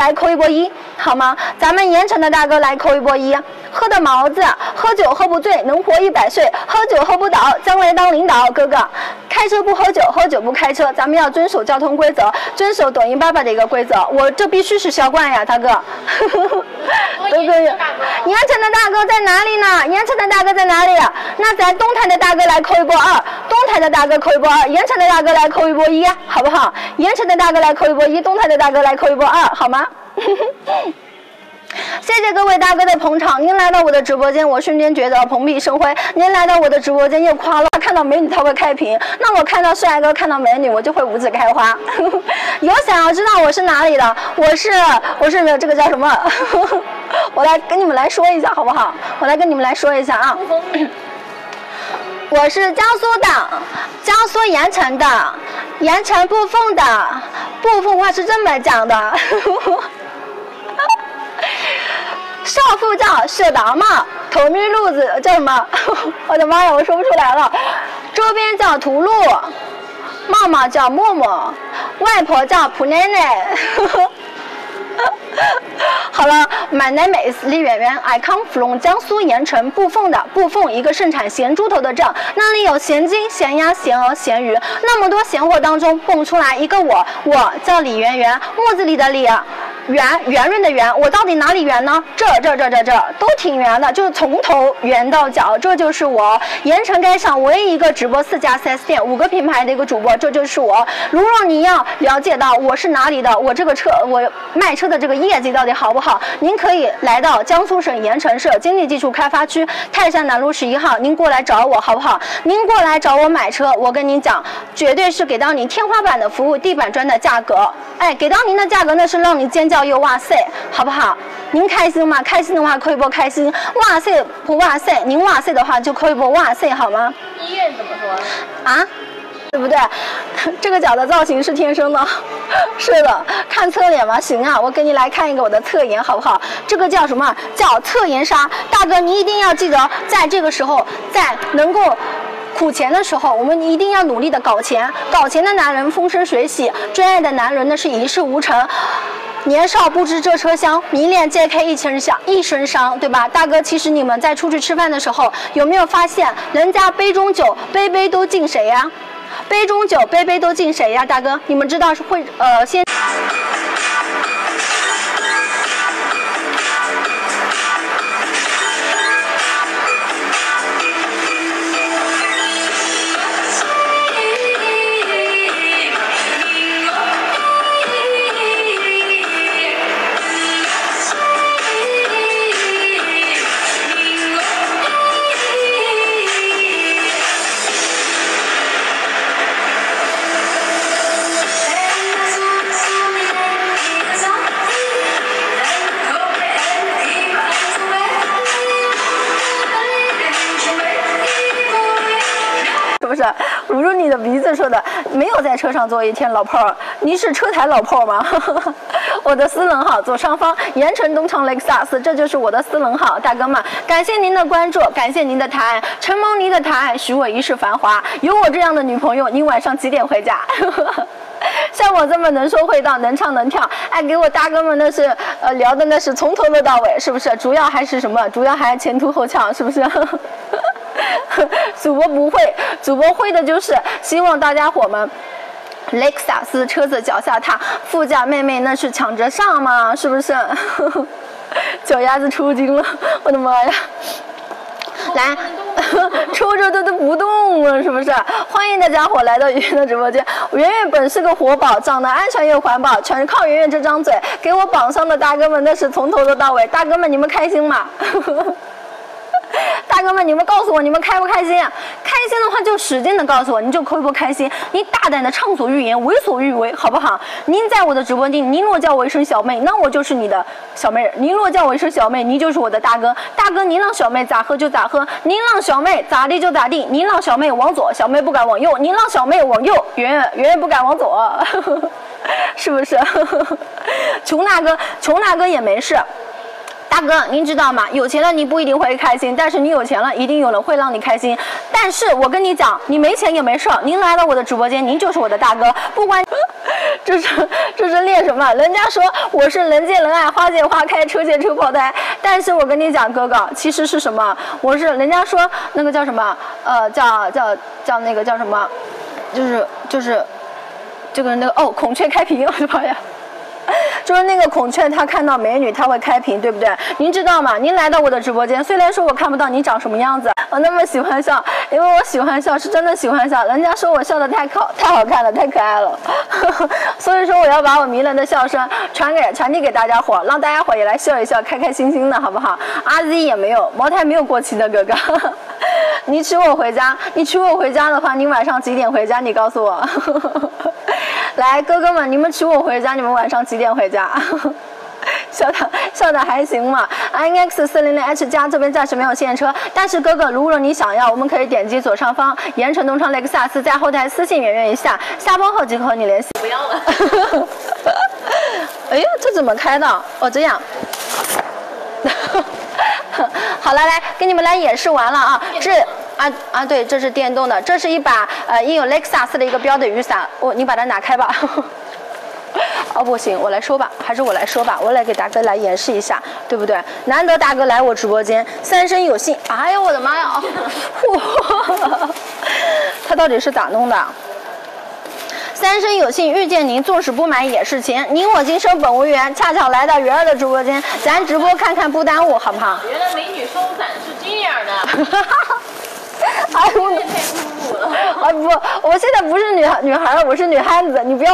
来扣一波一，好吗？咱们盐城的大哥来扣一波一。喝的毛子，喝酒喝不醉，能活一百岁；喝酒喝不倒，将来当领导。哥哥，开车不喝酒，喝酒不开车，咱们要遵守交通规则，遵守抖音爸爸的一个规则。我这必须是销冠呀，大哥。哥哥，盐城的大哥在哪里呢？盐城的大哥在哪里？那咱东台的大哥来扣一波二，东台的大哥扣一波二，盐城的大哥来扣一波一，好不好？盐城的大哥来扣一波一，东台的大哥来扣一波二，好吗？谢谢各位大哥的捧场，您来到我的直播间，我瞬间觉得蓬荜生辉。您来到我的直播间又夸了，看到美女他会开屏，那我看到帅哥看到美女我就会五指开花。有想要知道我是哪里的？我是我是这个叫什么？我来跟你们来说一下好不好？我来跟你们来说一下啊。我是江苏的，江苏盐城的，盐城布凤的，布凤话是这么讲的。少妇叫雪达嘛，头名路子叫什么？我的妈呀，我说不出来了。周边叫屠路，妈妈叫默默，外婆叫普奶奶。好了，My name is 李媛媛，I come from 江苏盐城布凤的布凤，一个盛产咸猪头的镇，那里有咸鸡、咸鸭、咸鹅、咸鱼，那么多咸货当中蹦出来一个我，我叫李媛媛，木字里的李。圆圆润的圆，我到底哪里圆呢？这这这这这都挺圆的，就是从头圆到脚。这就是我盐城街上唯一一个直播四家 4S 店、五个品牌的一个主播，这就是我。如果你要了解到我是哪里的，我这个车我卖车的这个业绩到底好不好，您可以来到江苏省盐城市经济技术开发区泰山南路十一号，您过来找我好不好？您过来找我买车，我跟您讲，绝对是给到你天花板的服务，地板砖的价格。哎，给到您的价格那是让你尖叫。又哇塞，好不好？您开心吗？开心的话扣一波开心。哇塞不哇塞，您哇塞的话就扣一波哇塞，好吗？医院怎么说？啊？对不对？这个脚的造型是天生的，是的。看侧脸吗？行啊，我给你来看一个我的侧颜，好不好？这个叫什么？叫侧颜杀。大哥，你一定要记得，在这个时候，在能够苦钱的时候，我们一定要努力的搞钱。搞钱的男人风生水起，追爱的男人呢是一事无成。年少不知这车厢，迷恋 JK 一身伤一身伤，对吧？大哥，其实你们在出去吃饭的时候，有没有发现人家杯中酒，杯杯都敬谁呀？杯中酒，杯杯都敬谁呀？大哥，你们知道是会呃先。不是捂住你的鼻子说的，没有在车上坐一天，老炮儿，你是车台老炮儿吗？我的私人号左上方，盐城东昌雷克萨斯，这就是我的私人号，大哥们，感谢您的关注，感谢您的抬，承蒙您的抬，许我一世繁华。有我这样的女朋友，您晚上几点回家？像我这么能说会道、能唱能跳，哎，给我大哥们那是呃聊的那是从头乐到尾，是不是？主要还是什么？主要还前凸后翘，是不是？主播不会，主播会的就是希望大家伙们，雷克萨斯车子脚下踏，副驾妹妹那是抢着上吗，是不是？脚丫子抽筋了，我的妈呀！来，抽着都都不动了，是不是？欢迎大家伙来到圆圆的直播间。圆圆本是个活宝，长得安全又环保，全靠圆圆这张嘴。给我榜上的大哥们，那是从头到尾。大哥们，你们开心吗？大哥们，你们告诉我，你们开不开心？开心的话就使劲的告诉我，你就扣一波开心。你大胆的畅所欲言，为所欲为，好不好？您在我的直播间，您若叫我一声小妹，那我就是你的小妹；您若叫我一声小妹，您就是我的大哥。大哥，您让小妹咋喝就咋喝，您让小妹咋地就咋地。您让小妹往左，小妹不敢往右；您让小妹往右，圆圆圆圆不敢往左，是不是？穷大哥，穷大哥也没事。大哥，您知道吗？有钱了你不一定会开心，但是你有钱了，一定有人会让你开心。但是我跟你讲，你没钱也没事儿，您来到我的直播间，您就是我的大哥。不管 这是这是练什么？人家说我是人见人爱，花见花开，车见车爆胎。但是我跟你讲，哥哥，其实是什么？我是人家说那个叫什么？呃，叫叫叫那个叫什么？就是就是这个那个哦，孔雀开屏，我的妈呀！就是那个孔雀，它看到美女，它会开屏，对不对？您知道吗？您来到我的直播间，虽然说我看不到你长什么样子，我那么喜欢笑，因为我喜欢笑，是真的喜欢笑。人家说我笑的太好，太好看了，太可爱了，所以说我要把我迷人的笑声传给传递给大家伙，让大家伙也来笑一笑，开开心心的，好不好？阿 Z 也没有，茅台没有过期的，哥哥。你娶我回家，你娶我回家的话，你晚上几点回家？你告诉我。来，哥哥们，你们娶我回家，你们晚上几点回家？笑的笑的还行嘛。i x 四零零 H 加这边暂时没有现车，但是哥哥，如果你想要，我们可以点击左上方盐城东昌雷克萨斯，在后台私信圆圆一下，下播后即可和你联系。不要了。哎呀，这怎么开的？哦，这样。好了，来给你们来演示完了啊，这啊啊对，这是电动的，这是一把呃印有雷克萨斯的一个标的雨伞，我你把它拿开吧。哦 不行，我来说吧，还是我来说吧，我来给大哥来演示一下，对不对？难得大哥来我直播间，三生有幸，哎呦我的妈呀！他到底是咋弄的？三生有幸遇见您，纵使不买也是情。您我今生本无缘，恰巧来到鱼儿的直播间，咱直播看看不耽误，好不好？原来美女收伞是这样的。哎我太突兀了。啊不，我现在不是女女孩，我是女汉子，你不要。